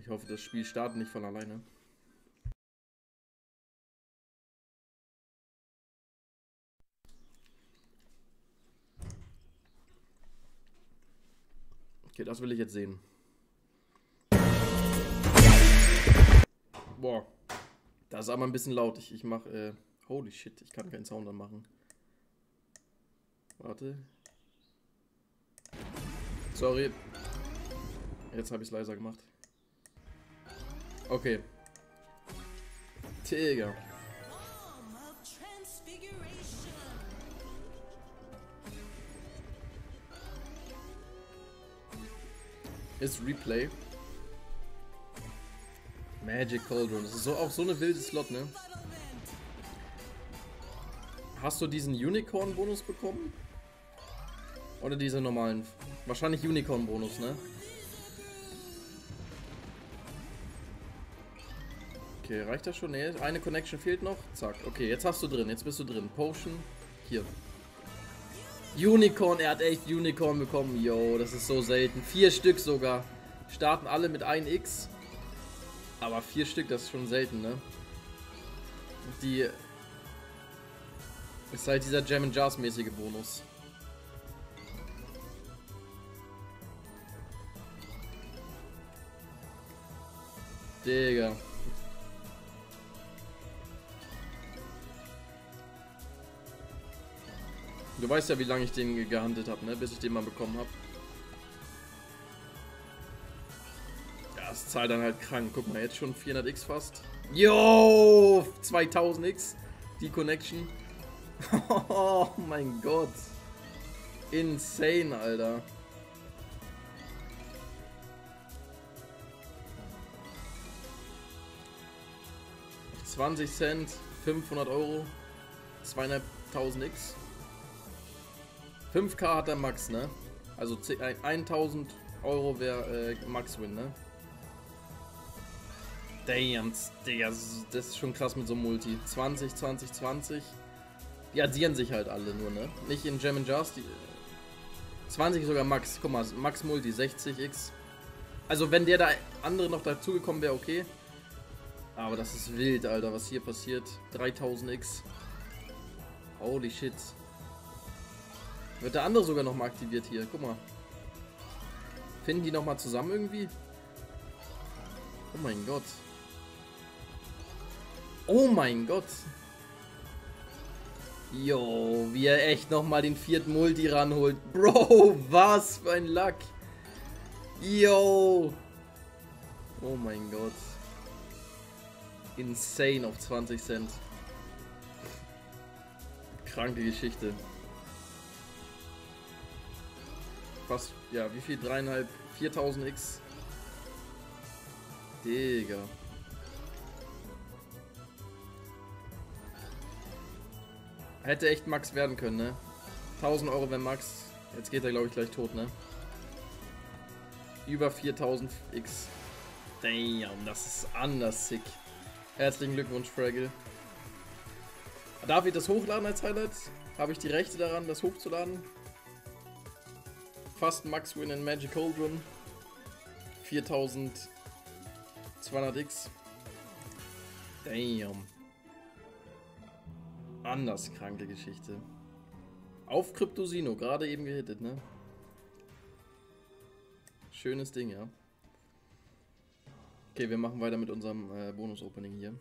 Ich hoffe, das Spiel startet nicht von alleine. Okay, das will ich jetzt sehen. Boah. Das ist aber ein bisschen laut. Ich, ich mach, äh, holy shit, ich kann keinen Sound anmachen. Warte. Sorry. Jetzt habe ich es leiser gemacht. Okay. Digga. Ist Replay. Magic Cauldron. Das ist so, auch so eine wilde Slot, ne? Hast du diesen Unicorn-Bonus bekommen? Oder diese normalen? Wahrscheinlich Unicorn-Bonus, ne? Okay, reicht das schon? Ne, eine Connection fehlt noch. Zack. Okay, jetzt hast du drin. Jetzt bist du drin. Potion. Hier. Unicorn. Er hat echt Unicorn bekommen. Yo, das ist so selten. Vier Stück sogar. Starten alle mit 1x. Aber vier Stück, das ist schon selten, ne? Die... Ist halt dieser Jam Jars mäßige Bonus. Digga. Du weißt ja, wie lange ich den gehandelt habe, ne? Bis ich den mal bekommen habe. Ja, das zahlt dann halt krank. Guck mal, jetzt schon 400x fast. Yo! 2000x. Die Connection. Oh mein Gott. Insane, Alter. Zwanzig Cent, 500 Euro, 200.000 X. 5k hat der Max, ne? Also 1000 Euro wäre äh, Max-Win, ne? Damn, Digga, das ist schon krass mit so einem Multi. 20, 20, 20. Die addieren sich halt alle nur, ne? Nicht in Gem Jars, die... 20 sogar Max. Guck mal, Max Multi, 60x. Also wenn der da andere noch dazugekommen wäre, okay. Aber das ist wild, Alter, was hier passiert. 3000x. Holy shit. Wird der andere sogar nochmal aktiviert hier. Guck mal. Finden die nochmal zusammen irgendwie? Oh mein Gott. Oh mein Gott. Jo, wie er echt nochmal den vierten Multi ranholt. Bro, was für ein Luck. Yo. Oh mein Gott. Insane auf 20 Cent. Kranke Geschichte. Fast, ja, wie viel? Dreieinhalb, 4000 X. Digga. Hätte echt Max werden können, ne? 1000 Euro wenn Max. Jetzt geht er, glaube ich, gleich tot, ne? Über 4000 X. Damn, das ist anders sick. Herzlichen Glückwunsch, Fraggle. Darf ich das hochladen als Highlight? Habe ich die Rechte daran, das hochzuladen? Fast Max Win in Magic Cauldron. 4200x. Damn. Anders kranke Geschichte. Auf Kryptosino, gerade eben gehittet, ne? Schönes Ding, ja. Okay, wir machen weiter mit unserem äh, Bonus-Opening hier.